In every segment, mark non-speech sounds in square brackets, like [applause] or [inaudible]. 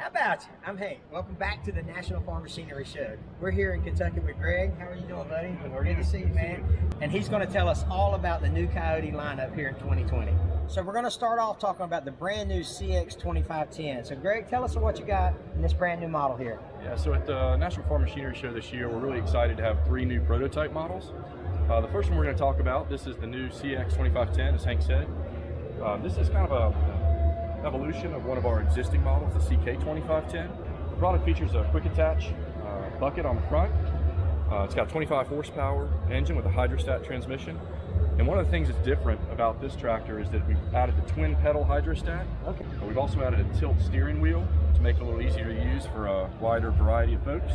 How about you? I'm Hank. Welcome back to the National Farm Machinery Show. We're here in Kentucky with Greg. How are you doing, buddy? Good to see you, man. And he's going to tell us all about the new Kioti lineup here in 2020. So we're going to start off talking about the brand new CX 2510. So Greg, tell us what you got in this brand new model here. Yeah, so at the National Farm Machinery Show this year, we're really excited to have three new prototype models. Uh, the first one we're going to talk about, this is the new CX 2510, as Hank said. Uh, this is kind of a evolution of one of our existing models, the CK 2510. The product features a quick attach uh, bucket on the front. Uh, it's got a 25 horsepower engine with a hydrostat transmission. And one of the things that's different about this tractor is that we've added the twin pedal hydrostat. Okay. We've also added a tilt steering wheel to make it a little easier to use for a wider variety of folks.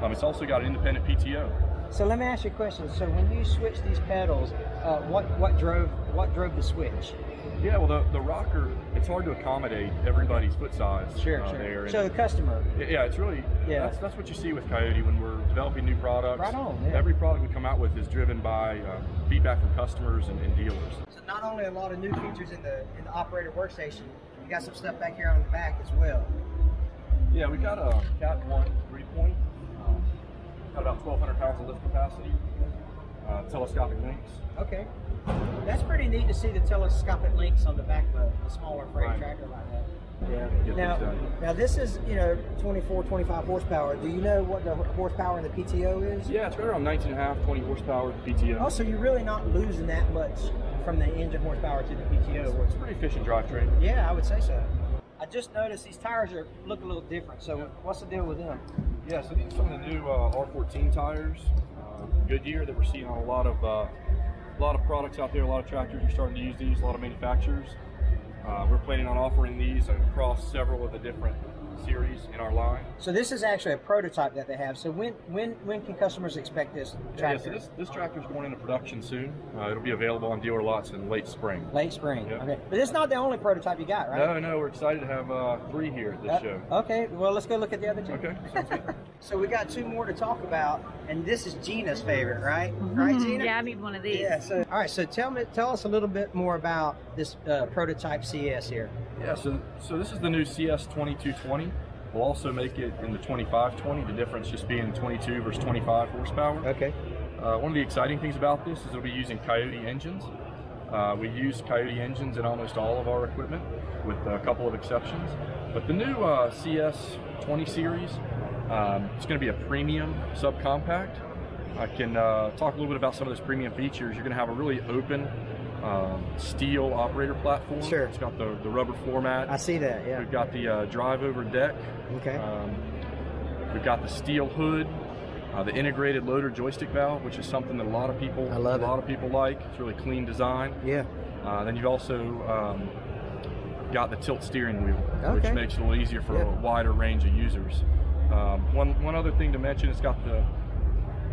Um, it's also got an independent PTO. So let me ask you a question. So when you switch these pedals, uh, what what drove what drove the switch? Yeah, well, the, the rocker, it's hard to accommodate everybody's foot size Sure, uh, sure. there. So the customer. yeah, it's really, Yeah. that's, that's what you see with Kioti when we're developing new products. Right on, yeah. Every product we come out with is driven by uh, feedback from customers and, and dealers. So not only a lot of new features in the in the operator workstation, you got some stuff back here on the back as well. Yeah, we got a Cat 1 three point, um, got about 1,200 pounds of lift capacity, uh, telescopic links. Okay. That's pretty neat to see the telescopic links on the back of a, a smaller freight Right. tractor like that. Yeah. Now, now this is you know 24, 25 horsepower. Do you know what the horsepower in the PTO is? Yeah, it's right around 19 and a half, 20 horsepower PTO. Oh, so you're really not losing that much from the engine horsepower to the PTO. it's a pretty efficient drivetrain. Yeah, I would say so. I just noticed these tires are look a little different. So what's the deal with them? Yeah, so these are some of the new uh, R14 tires, uh, Goodyear that we're seeing on a lot of uh, a lot of products out there. A lot of tractors are starting to use these. A lot of manufacturers. Uh, we're planning on offering these across several of the different series in our line. So this is actually a prototype that they have. So when when when can customers expect this Yeah, tractor? so this this tractor is going into production soon. Uh, it'll be available on dealer lots in late spring. Late spring. Yeah. Okay, but it's not the only prototype you got, right? No, no, we're excited to have uh, three here at this Uh, show. Okay, well let's go look at the other two. Okay. [laughs] So we got two more to talk about, and this is Gina's favorite, right? Right, Gina? Yeah, I need one of these. Yeah. So all right. So tell me, tell us a little bit more about this uh, prototype CS here. Yeah, so so this is the new CS 2220. We'll also make it in the 2520. The difference just being 22 versus 25 horsepower. Okay. Uh, one of the exciting things about this is it'll be using Kioti engines. Uh, we use Kioti engines in almost all of our equipment, with a couple of exceptions. But the new uh, CS 20 series, um, it's going to be a premium subcompact. I can uh, talk a little bit about some of those premium features. You're going to have a really open um, steel operator platform. Sure. It's got the, the rubber format. I see that. Yeah. We've got the uh, drive over deck. Okay. Um, we've got the steel hood, uh, the integrated loader joystick valve, which is something that a lot of people I love a it. lot of people like. It's really clean design. Yeah. Uh, then you've also um, got the tilt steering wheel, Okay. which makes it a little easier for Yeah. a wider range of users. Um, one one other thing to mention, it's got the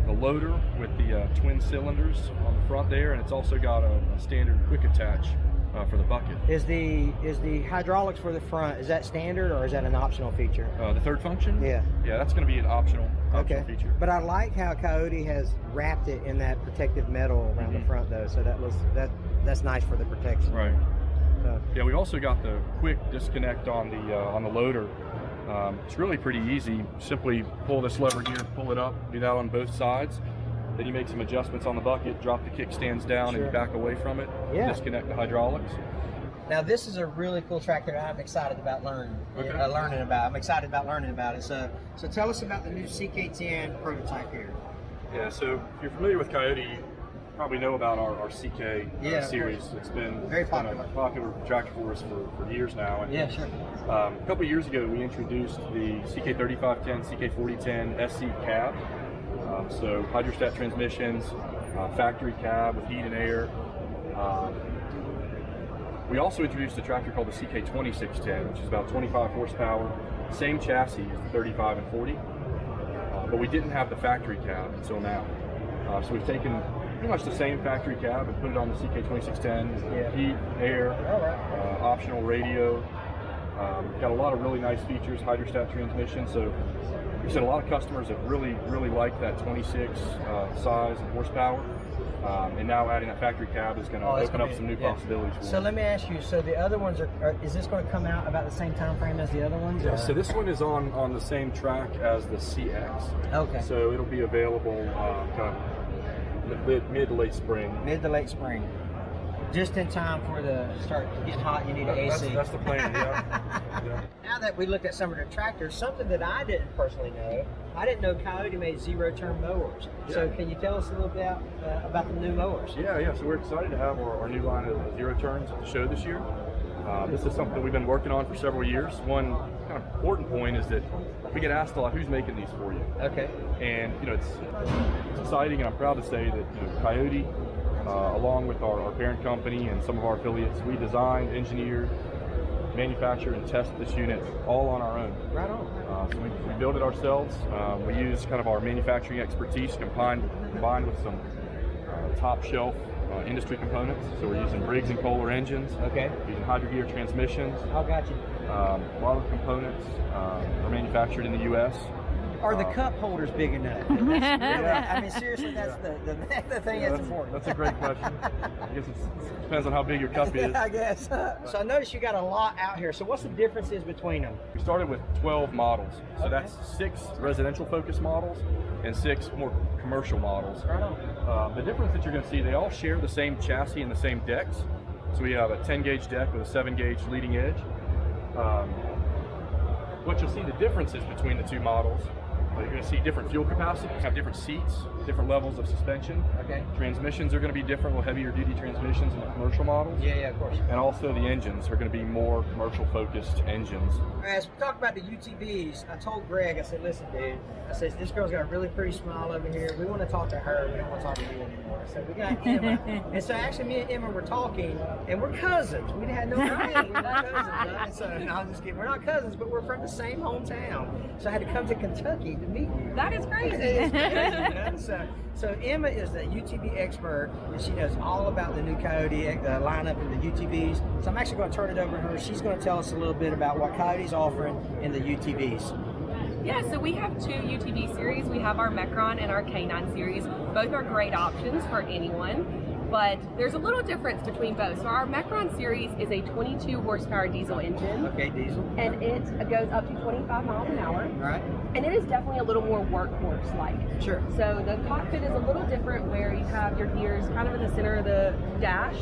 the loader with the uh, twin cylinders on the front there, and it's also got a, a standard quick attach uh, for the bucket. Is the is the hydraulics for the front is that standard or is that an optional feature? Uh, the third function, Yeah. yeah, that's going to be an optional optional Okay. feature. But I like how Kioti has wrapped it in that protective metal around the Mhm. front though, so that was that that's nice for the protection. Right. So, Yeah, we've also got the quick disconnect on the uh, on the loader. Um, it's really pretty easy. Simply pull this lever here, pull it up, do that on both sides. Then you make some adjustments on the bucket, drop the kickstands down, and Sure. you back away from it. Yeah. Disconnect the hydraulics. Now this is a really cool tractor that I'm excited about learning. Okay. Uh, learning about. I'm excited about learning about it. So so tell us about the new CK10 prototype here. Yeah. So if you're familiar with Kioti, probably know about our, our CK uh, Yeah, of series. It's been Very popular. a popular tractor for us for, for years now. And Yeah, sure. Um, a couple of years ago, we introduced the CK3510, CK4010 SC cab. Um, so hydrostat transmissions, uh, factory cab with heat and air. Um, we also introduced a tractor called the CK2610, which is about 25 horsepower, same chassis as the 35 and 40, uh, but we didn't have the factory cab until now. Uh, so we've taken pretty much the same factory cab and put it on the CK2610, Yeah. heat, air, right. uh, optional radio. Um, got a lot of really nice features, hydrostat transmission. So we said a lot of customers have really, really liked that 26 uh, size and horsepower. Um, and now adding that factory cab is going to Oh, open up some new yeah. possibilities. For So let me ask you. So the other ones are, are is this going to come out about the same time frame as the other ones? Yeah, or- so this one is on on the same track as the CX. Okay. So it'll be available uh, kind of mid, mid to late spring. mid to late spring, just in time for the start getting hot. You need an AC. that's the plan. Yeah. [laughs] yeah. Now that we looked at some of the tractors, something that I didn't personally know, I didn't know Kioti made zero turn mowers. So can you tell us a little bit uh, about the new mowers? Yeah, yeah. So we're excited to have our, our new line of zero turns at the show this year. Uh, this is something we've been working on for several years. One kind of important point is that we get asked a lot, "Who's making these for you?" Okay. And you know, it's, it's exciting, and I'm proud to say that you know, Kioti, uh, along with our, our parent company and some of our affiliates, we designed, engineered, manufactured, and tested this unit all on our own. Right on. Uh, so we, we built it ourselves. Um, we use kind of our manufacturing expertise combined combined with some uh, top shelf uh, industry components. So we're using Briggs and Kohler engines. Okay. Using Hydro Gear transmissions. I got you. Um, a lot of the components um, are manufactured in the U.S. Are the Uh, cup holders big enough? [laughs] That's- I mean, seriously, that's the, the, [laughs] the thing Yeah, that's, that's, important. that's a great question. I guess it's, it depends on how big your cup is. [laughs] I guess. So I noticed you got a lot out here. So what's the differences between them? We started with 12 models. So Okay. that's six residential focused models and six more commercial models. Right on. Uh, the difference that you're going to see, they all share the same chassis and the same decks. So we have a 10 gauge deck with a 7 gauge leading edge. Um, what you'll see the differences between the two models. You're going to see different fuel capacities, have different seats, different levels of suspension. Okay. Transmissions are going to be different, with heavier duty transmissions in the commercial models. Yeah, yeah, of course. And also the engines are going to be more commercial focused engines. As we talk about the UTVs, I told Greg, I said, listen, dude, I said, this girl's got a really pretty smile over here. We want to talk to her. We don't want to talk to you anymore. So we got Emma. [laughs] and so actually, me and Emma were talking, and we're cousins. We had no idea we were cousins. Right? And so, no, I'm just kidding. We're not cousins, but we're from the same hometown. So I had to come to Kentucky to meet you. That is crazy. Crazy, [laughs] so, so Emma is the UTV expert, and she knows all about the new Kioti uh, lineup and the UTVs. So I'm actually going to turn it over to her. She's going to tell us a little bit about what Kioti's offering in the UTVs. Yeah, so we have two UTV series. We have our Mechron and our K9 series. Both are great options for anyone, but there's a little difference between both. So our Mechron series is a 22 horsepower diesel engine, Okay, Diesel. and it goes up to 25 miles an hour, All right. and it is definitely a little more workhorse-like. Sure. So the cockpit is a little different where you have your gears kind of in the center of the dash,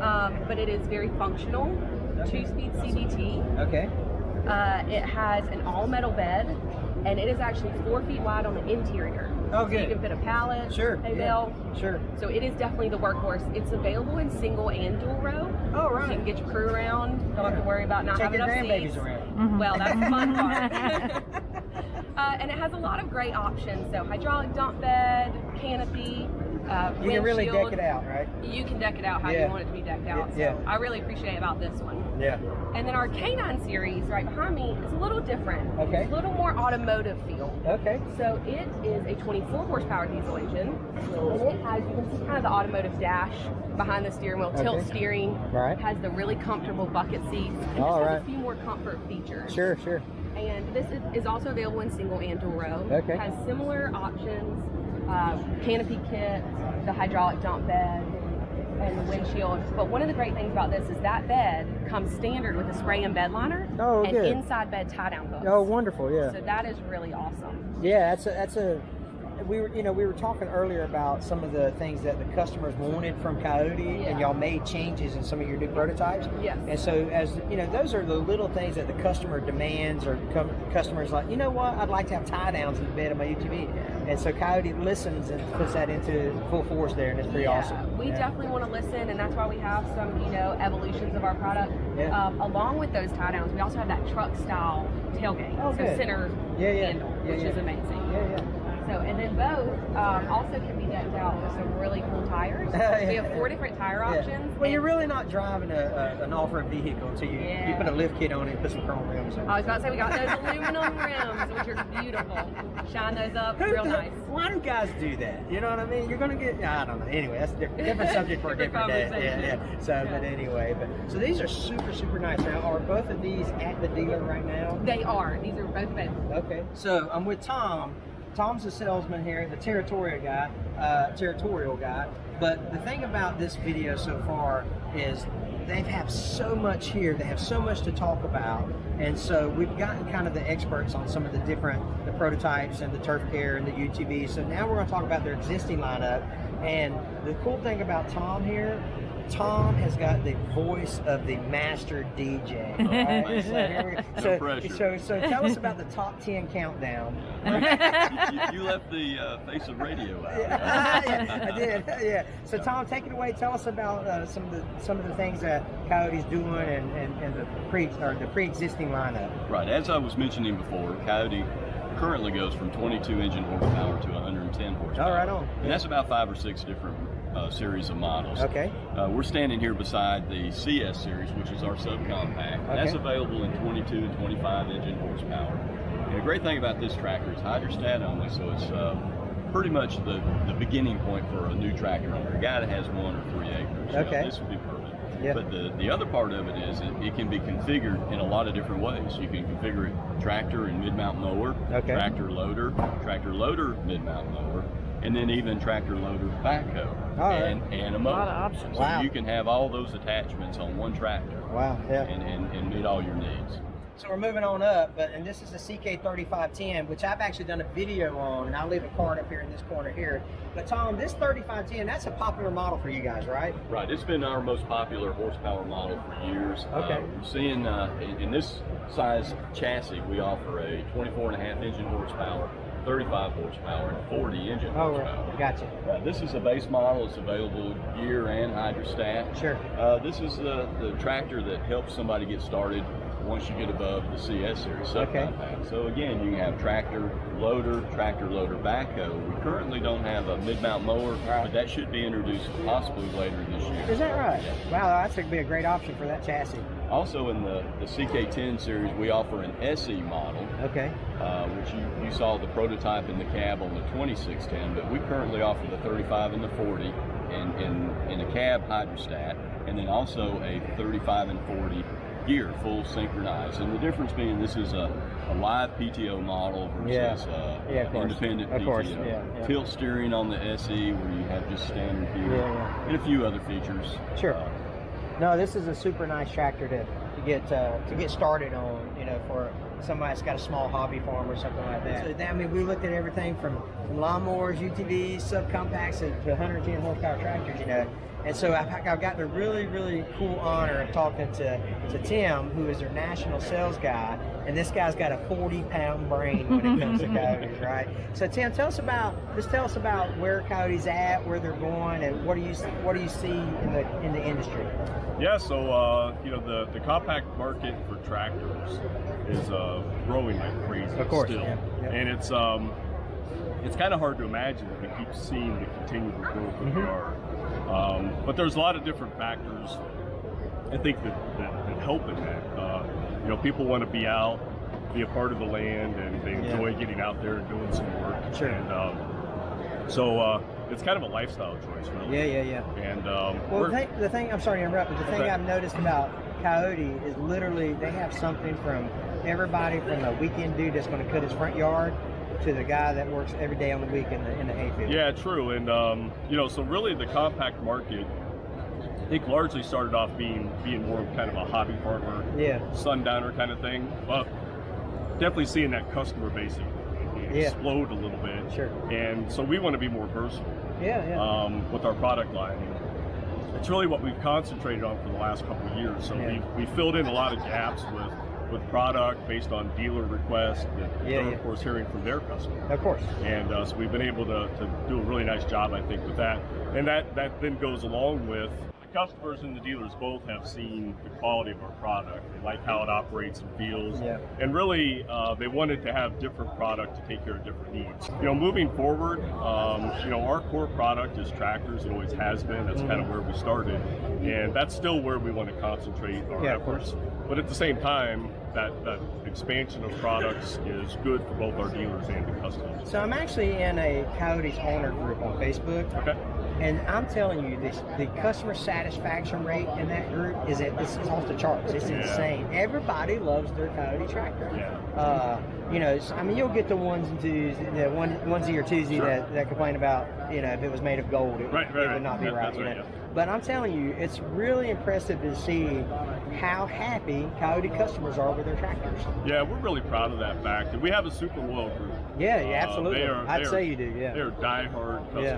um, but it is very functional. Two-speed CVT. Okay. Uh, it has an all-metal bed, and it is actually four feet wide on the interior. Oh, So you good. can fit a pallet, Sure. a yeah. bale. Sure. So it is definitely the workhorse. It's available in single and dual row. Oh, So you can get your crew around. Don't have to worry about not Take having your enough grandbabies seats. around. Well, that's the fun part. [laughs] [laughs] uh, and it has a lot of great options. So hydraulic dump bed, canopy, uh, You can really deck it out, right? You can deck it out how Yeah. you want it to be decked out. Yeah. So I really appreciate about this one. Yeah. And then our K9 series right behind me is a little different. Okay. It's a little more automotive feel. Okay. So it is a 24 horsepower diesel engine, and it has you can see kind of the automotive dash behind the steering wheel, tilt steering. Right. Has the really comfortable bucket seats. And All just right. has a few more comfort features. Sure, sure. And this is, is also available in single and dual row. Okay. Has similar options, uh, canopy kit, the hydraulic dump bed, and the windshield. But one of the great things about this is that bed comes standard with a spray and bed liner Oh, and good. inside bed tie down hooks. Oh, wonderful. Yeah. So that is really awesome. Yeah, that's a, that's a. We were, you know, we were talking earlier about some of the things that the customers wanted from Kioti, and y'all made changes in some of your new prototypes. Yes. And so, as you know, those are the little things that the customer demands, or com- customers like, you know what, I'd like to have tie downs in the bed of my UTV, and so Kioti listens and puts that into full force there, and it's pretty yeah, awesome. we Yeah. definitely want to listen, and that's why we have some, you know, evolutions of our product. Yeah. Um, along with those tie downs, we also have that truck style tailgate, Oh, so good. center Yeah, yeah. handle, Yeah, which yeah. is amazing. Yeah, yeah. So, and then both um, also can be decked out with some really cool tires. [laughs] We have four different tire Yeah. options. Well, you're really not driving a, a, an off-road vehicle until you, you put a lift kit on it and put some chrome rims on. It. I was about to say we got those aluminum rims, which are beautiful. Shine those up, Who real the- nice. Why do guys do that? You know what I mean? You're gonna get. I don't know. Anyway, that's a different, different [laughs] subject for a different, Different day. Yeah, yeah. So, but anyway, but so these are super, super nice. Now, are both of these at the dealer right now? They are. These are both available. Okay. So I'm with Tom. Tom's a salesman here, the territorial guy, uh, territorial guy. But the thing about this video so far is they have so much here. They have so much to talk about, and so we've gotten kind of the experts on some of the different the prototypes and the turf care and the UTV. So now we're going to talk about their existing lineup. And the cool thing about Tom here. Tom has got the voice of the master DJ. all right? [laughs] So, here we go. No so, so, so tell us about the top 10 countdown. [laughs] you, you left the uh, face of radio out. yeah, [laughs] I did. Yeah. So Tom, take it away. Tell us about uh, some of the some of the things that Kioti's doing and, and, and the pre or the pre-existing lineup. Right, as I was mentioning before, Kioti currently goes from 22 engine horsepower to 110 horsepower. Oh, right on. And that's about five or six different uh, series of models. Okay. Uh, we're standing here beside the CS series, which is our subcompact. Okay. That's available in 22 and 25 engine horsepower. And the great thing about this tractor is hydrostat only, so it's uh, pretty much the, the beginning point for a new tractor owner, a guy that has one or three acres. Okay. this would be perfect. Yeah. But the, the other part of it is it, it can be configured in a lot of different ways. You can configure it tractor and mid-mount mower, Okay. tractor loader, tractor loader mid-mount mower, and then even tractor loader backhoe All right. and, and a mower. lot of options. So Wow. you can have all those attachments on one tractor Wow. Yeah. and, and, and meet all your needs. So we're moving on up, but and this is a CK3510, which I've actually done a video on, and I'll leave a card up here in this corner here. But Tom, this 3510, that's a popular model for you guys, right? Right, it's been our most popular horsepower model for years. Okay. Uh, we're seeing uh, in, in this size chassis, we offer a 24 and a half engine horsepower, 35 horsepower, and 40 engine Oh, horsepower. right. Gotcha. Uh, this is a base model. It's available gear and hydrostat. Sure. Uh, this is the, the tractor that helps somebody get started once you get above the CS series Okay. So again, you can have tractor loader, tractor loader backhoe. We currently don't have a mid-mount mower, Right. but that should be introduced possibly later this year. Is that right? Wow, that's going to be a great option for that chassis. Also in the, the CK10 series, we offer an SE model, Okay. uh, which you, you saw the prototype in the cab on the 2610, but we currently offer the 35 and the 40 in, in, in a cab hydrostat, and then also a 35 and 40 gear, full synchronized. And the difference being this is a, a live PTO model versus Yeah. uh, Yeah, of course. independent Of PTO. course, yeah, yeah. Tilt steering on the SE where you have just standard gear, Yeah, yeah. and a few other features. Sure. Uh, No, this is a super nice tractor to, to get uh, to get started on. You know, for somebody that's got a small hobby farm or something like that. So, I mean, we looked at everything from, from lawnmowers, UTVs, subcompacts, to to 110 horsepower tractors. You know, and so I've, I've gotten a really, really cool honor of talking to, to Tim, who is their national sales guy, and this guy's got a 40 pound brain when it comes to [laughs] Kiotis, right? So Tim, tell us about just tell us about where Kioti's at, where they're going, and what do you what do you see in the in the industry? Yeah, so uh, you know the, the compact market for tractors is uh, growing like crazy Of course, still, yeah, yeah. and it's um, it's kind of hard to imagine that we keep seeing the continued growth that we Mhm. Um, but there's a lot of different factors I think that, that, that help in that. Uh, you know, people want to be out, be a part of the land, and they Yeah. enjoy getting out there and doing some work. Sure. And um, so uh, it's kind of a lifestyle choice, really. Yeah, yeah, yeah. And um, Well, the thing, the thing I'm sorry to interrupt, but the thing Okay. I've noticed about Kioti is literally they have something from everybody from the weekend dude that's going to cut his front yard to the guy that works every day on the week in the in the hayfield. Yeah, true. And um, you know, so really the compact market, I think largely started off being being more of kind of a hobby farmer, Yeah. sundowner kind of thing. But definitely seeing that customer base Yeah. explode a little bit. Sure. And so we want to be more versatile Yeah, yeah. um, with our product line. It's really what we've concentrated on for the last couple of years. So Yeah. we we filled in a lot of gaps with with product based on dealer requests that Yeah, they're yeah. of course hearing from their customers of course. and uh, so we've been able to, to do a really nice job, I think, with that. And that that then goes along with customers and the dealers both have seen the quality of our product. They like how it operates and feels. Yeah. And really, uh, they wanted to have different product to take care of different needs. You know, moving forward, um, you know, our core product is tractors. It always has been. That's kind of where we started, and that's still where we want to concentrate our Yeah, efforts. But at the same time, that that expansion of products is good for both our dealers and the customers. So I'm actually in a Kiotis owner group on Facebook. Okay. And I'm telling you, this, the customer satisfaction rate in that group is it, it's off the charts. It's Yeah. insane. Everybody loves their Kioti tractor. Yeah. Uh, you know, I mean, you'll get the ones and twos, the one onesie or twosie Sure. that, that complain about, you know, if it was made of gold, it, Right, right, it right. would not be That- right. you right, know? But I'm telling you, it's really impressive to see how happy Kioti customers are with their tractors. Yeah, we're really proud of that fact. And we have a super loyal group. Yeah, yeah, Uh, absolutely. they are- I'd are- say you do. Yeah. They're diehard customer, Yeah.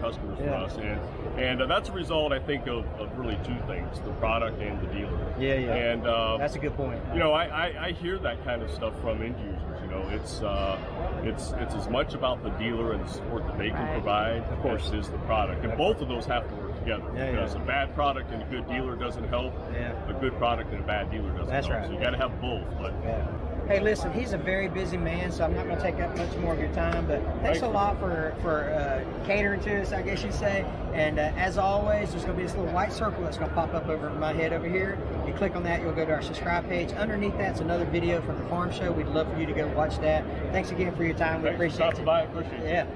Customers Yeah. for us, and and uh, that's a result, I think, of, of really two things: the product and the dealer. Yeah, yeah. And uh, That's a good point. you know, I, I, I hear that kind of stuff from end users. You know, it's uh, it's it's as much about the dealer and the support that they can Right. provide, Of course. as it is the product, and both of those have to work together. Yeah, yeah. because a bad product and a good dealer doesn't help. Yeah. A good product and a bad dealer doesn't That's help. right. So you got to have both. But Yeah. Hey, listen, he's a very busy man, so I'm not going to take up much more of your time. But thanks Thank a lot for for uh, catering to us, I guess you'd say. And uh, as always, there's going to be this little white circle that's going to pop up over my head over here. You click on that, you'll go to our subscribe page. Underneath that's another video from the farm show. We'd love for you to go watch that. Thanks again for your time. We thanks appreciate it. by. Appreciate it. Yeah.